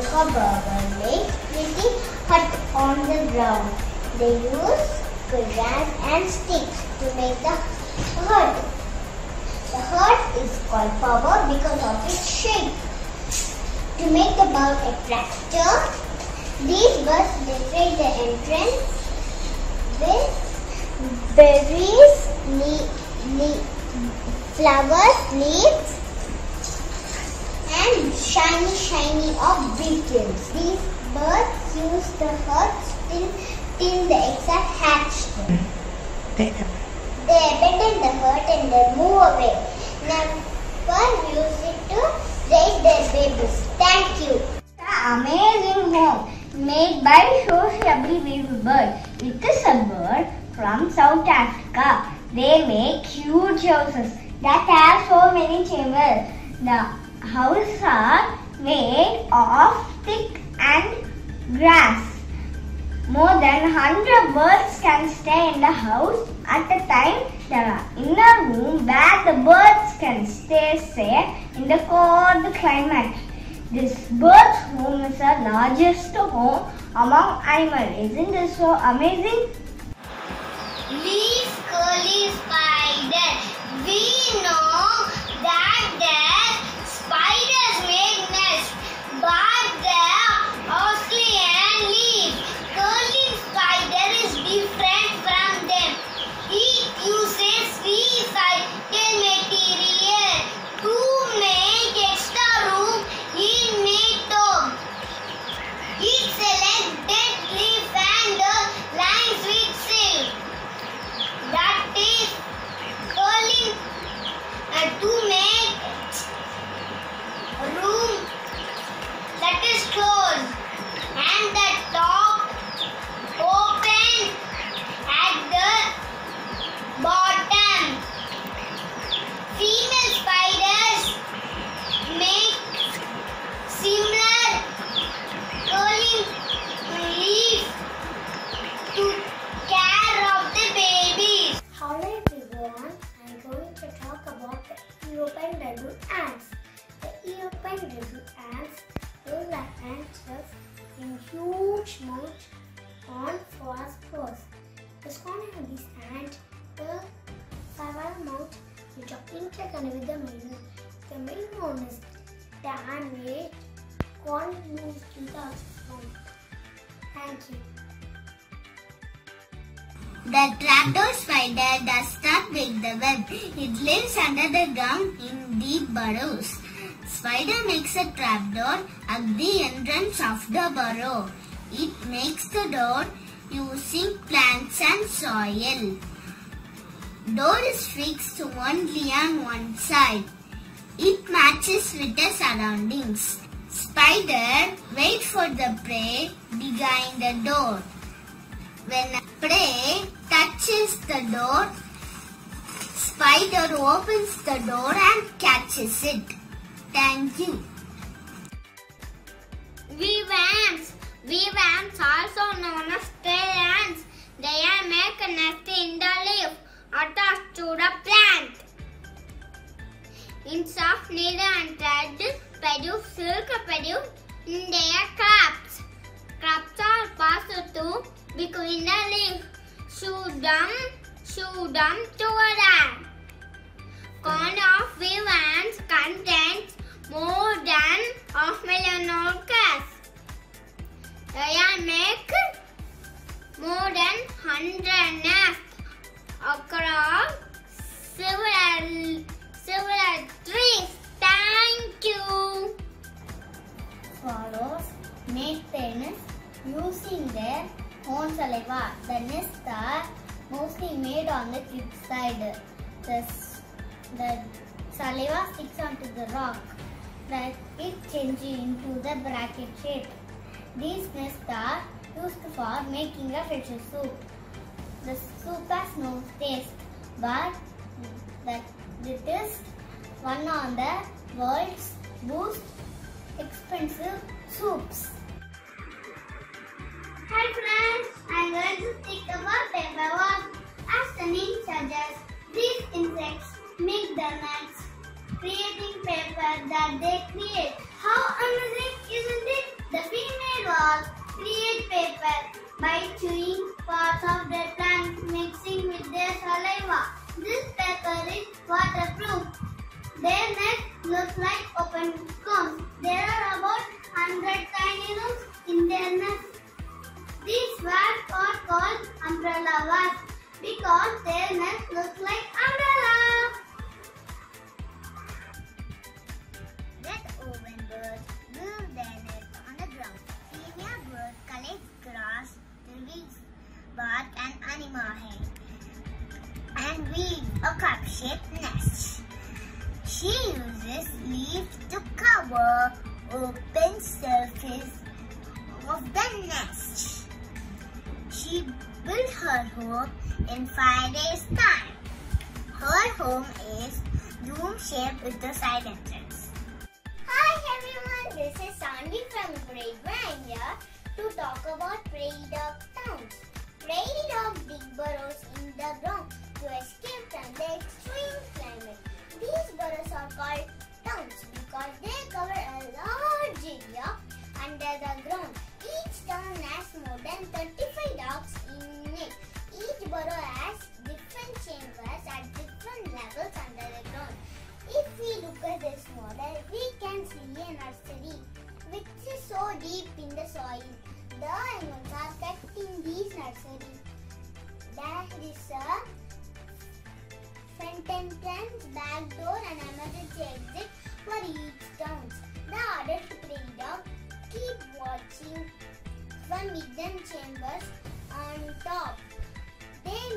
Burger make pretty hut on the ground. They use grass and sticks to make the hut. The hut is called bower because of its shape. To make the bird attractive, these birds decorate the entrance with berries, le- le- flowers, leaves, and shiny, shiny of beetles. These birds use the huts till, till the eggs are hatched. They abandon the hut and they move away. Never use it to raise their babies. Thank you. The amazing home made by sociably bird. It is a bird from South Africa. They make huge houses that have so many chambers. The houses are made of stick and grass. More than 100 birds can stay in the house at a time. There are inner room where the birds can stay safe in the cold climate. This bird's home is the largest home among animals. Isn't this so amazing? Leaf curly spider. We know that the huge mounds on forest floors. this spawning of these ants will several mounds which are interconnected with the main. The main one is the ant called moves to the ground. Thank you. The trapdoor spider does not make the web. It lives under the ground in deep burrows. Spider makes a trapdoor at the entrance of the burrow. It makes the door using plants and soil. Door is fixed only on one side. It matches with the surroundings. Spider waits for the prey behind the door. When a prey touches the door, spider opens the door and catches it. Thank you. Weave ants. Weave ants also known as tail ants. They are make a nest in the leaf attached to the plant. In soft needle and thread, produce silk produce in their crops. Crops are passed to between the leaf. Shoot them, shoot them to a ant. Corn of Are make more than hundred nests across several several trees. Thank you. Swallows make their nest using their own saliva. The nests are mostly made on the cliffside. The, the saliva sticks onto the rock. That it changes into the bracket shape. These nests are used for making a fish soup. The soup has no taste, but that it is one of the world's most expensive soups. Hi friends, I'm going to speak about paper wasp. As the name suggests, these insects make the nets, creating paper that they create. Umbrella wasps because their nest looks like umbrella. Red oven birds build their nest on the ground. Female bird collects grass, twigs, bark and animal hair and weaves a cup-shaped nest. She uses leaves to cover open surface of the nest. She built her home in five days' time. Her home is dome-shaped with a side entrance. Hi everyone, this is Sandy from grade 1 here to talk about prairie dog towns. Prairie dogs dig burrows in the ground to escape from the extreme climate. These burrows are called towns because they cover a large area under the ground. Each town has more than 35 dogs in. Each burrow has different chambers at different levels under the ground. If we look at this model, we can see a nursery which is so deep in the soil. The animals are kept in these nursery. There is a front entrance, back door and emergency exit for each town. The adult prairie dog keep watching from hidden chambers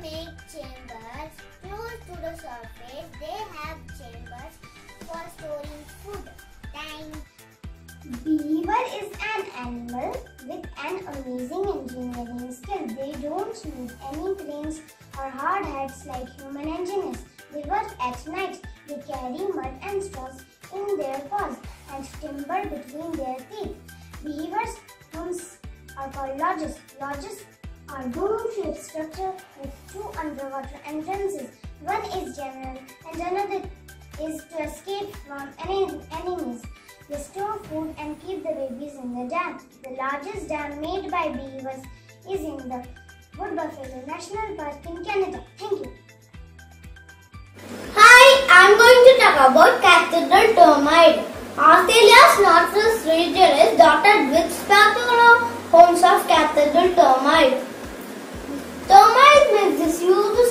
make chambers close to the surface. They have chambers for storing food. Time. Beaver is an animal with an amazing engineering skill. They don't need any cranes or hard hats like human engineers. They work at night. They carry mud and straws in their paws and timber between their teeth. Beavers' homes are called lodges. Lodges are dome-shaped structure with two underwater entrances. One is general and another is to escape from enemies. They store food and keep the babies in the dam. The largest dam made by beavers is in the Wood Buffalo National Park in Canada. Thank you. Hi, I'm going to talk about Cathedral Termite. Australia's northwest region is dotted with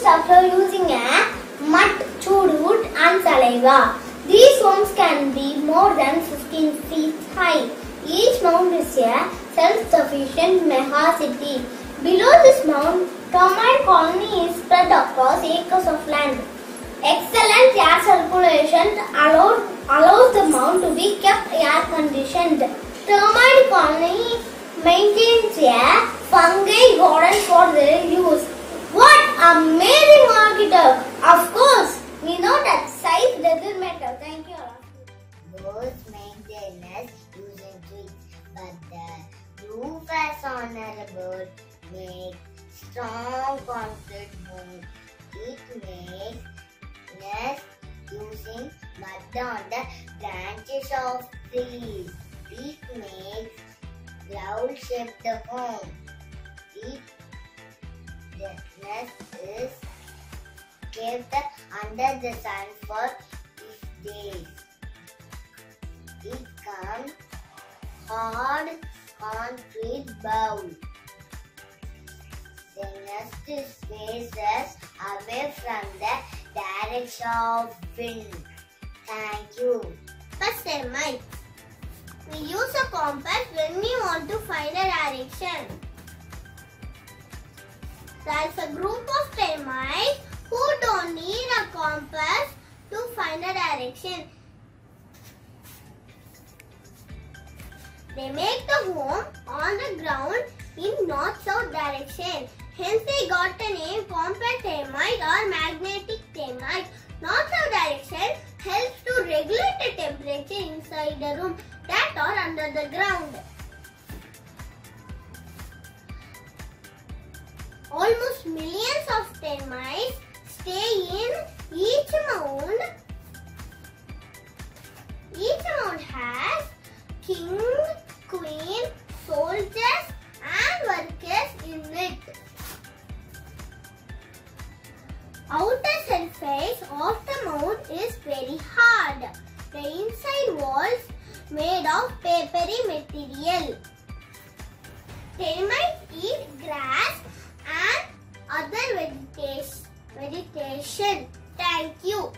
structure using a mud, wood and saliva. These homes can be more than 15 feet high. Each mound is a self-sufficient mega city. Below this mound, termite colony is spread across acres of land. Excellent air circulation allowed, allows the mound to be kept air conditioned. Termite colony maintains a fungi garden for their use. Amazing architect! Of course, we know that size doesn't matter. Thank you. Birds make their nest using twigs, but the as on a bird makes strong concrete bones. It makes nest using mud on the branches of trees. It makes cloud-shaped home. It, the nest is kept under the sun for days. It comes hard concrete bowl. The nest is faces away from the direction of wind. Thank you. First termite. We use a compass when we want to find a direction. There is a group of termites who don't need a compass to find a direction. They make the home on the ground in north-south direction. Hence they got the name compass termite or magnetic termite. North-south direction helps to regulate the temperature inside the room that are under the ground. Almost millions of termites stay in each mound. Each mound has king, queen, soldiers and workers in it. Outer surface of the mound is very hard. The inside walls made of papery material. Termites eat grass and other meditation. Thank you.